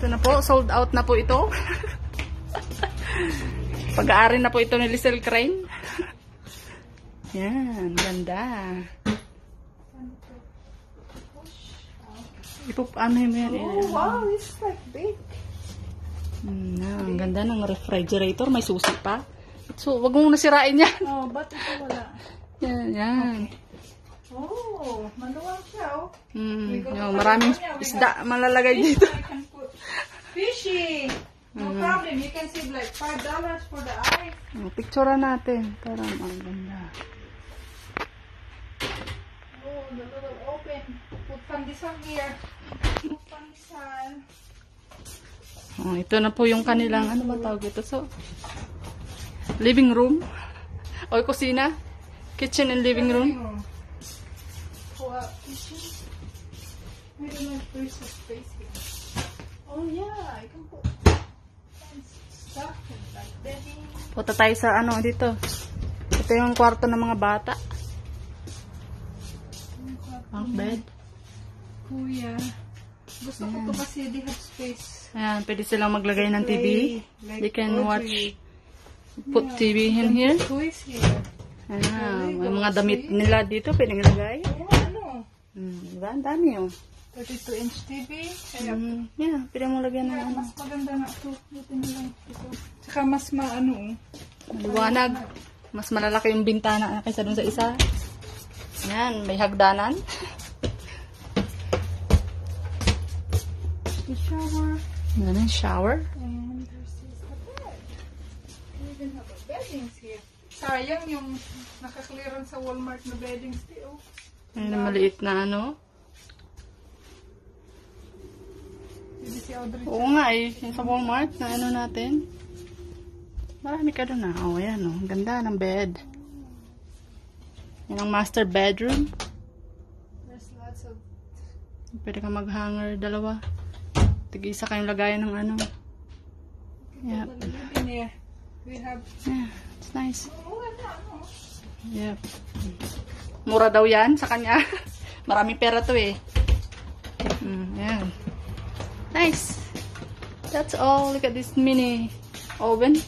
Ito na po, sold out na po ito. Pag-aari na po ito ni Lisel Crane. Yan, ganda. Ipo, ano yun yan? Oh, wow, it's like big. Yan, ang ganda ng refrigerator. May susi pa. So, wag mong nasirain yan. Oh, ba't ito wala? Yan, yan. Oh, maluwang siya, oh. Hmm, yung maraming isda malalagay dito. I can put fishy. No problem. You can save like five dollars for the eye. Oh, Picture natin. Para ang ganda. Oh, the little open. Put pandesal here. Put pandesal. Oh, ito na po yung kanilang, ano ba tawag ito? So, living room. O, kusina. Kitchen and living room. For a kitchen. I don't know if there's a space here. Oh yeah, I can put stuff in like bedding. Punta tayo sa ano dito. Ito yung kwarto ng mga bata. Bunk bed. Kuya. Gusto ko to kasi they have space. Ayan, pwede silang maglagay ng TV. Like They can watch, put TV in here. Toys here. Ayan, may mga damit nila dito, pwedeng ilagay. Oh, ano? Hmm, diba? Ang dami oh. 32 inch TV. Kaya Hmm, yeah, pwede mo lagyan ng ano. mas maganda na ito. Buti na lang ito. Tsaka mas maano oh. Maliwanag. Mas malalaki yung bintana kaysa dun sa isa. Yan, may hagdanan. The shower. Yan ang shower. And there's the bed. We even have a beddings here. Sayang yung nakaklearan sa Walmart na beddings. di, Oh. Ang maliit na ano. Si Audrey. Oo nga eh, yung sa Walmart na ano natin. Marami ka doon ah. Oh, yan oh. Ganda ng bed. Yan ang master bedroom. There's lots of Pwede ka mag-hanger dalawa. Tig-isa kayong lagayan ng ano. Yep. We have Yeah, it's nice. Ano? Yep. Mura daw yan sa kanya. Maraming pera to eh. Mm, yan. Nice. That's all. Look at this mini oven.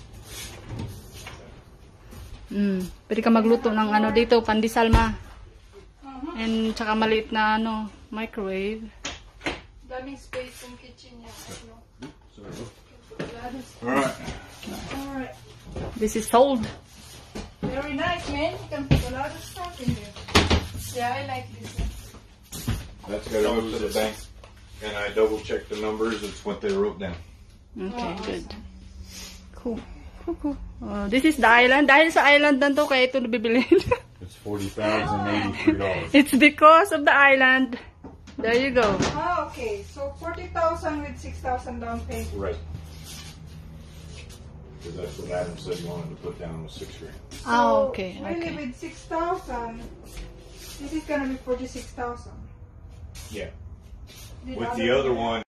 Mm, pwede ka magluto ng ano dito, pandesal ma. And tsaka maliit na ano, microwave. Daming space in kitchen niya. Alright. Alright. This is sold. Very nice, man. You can put a lot of stuff in there. Yeah, I like this one. That's gotta go to the bank. And I double checked the numbers, it's what they wrote down. Okay, good. Cool. Cool, cool. Oh, this is the island. Dahil sa island na to, kaya ito nabibili. It's forty thousand eighty-three dollars. It's because of the island. There you go. Ah, okay. So 40,000 with 6,000 down payment. Right. Cause that's what Adam said he wanted to put down was six grand. Ah, So, okay, Really, okay. with 6,000, this is gonna be 46,000. Yeah. With the other one,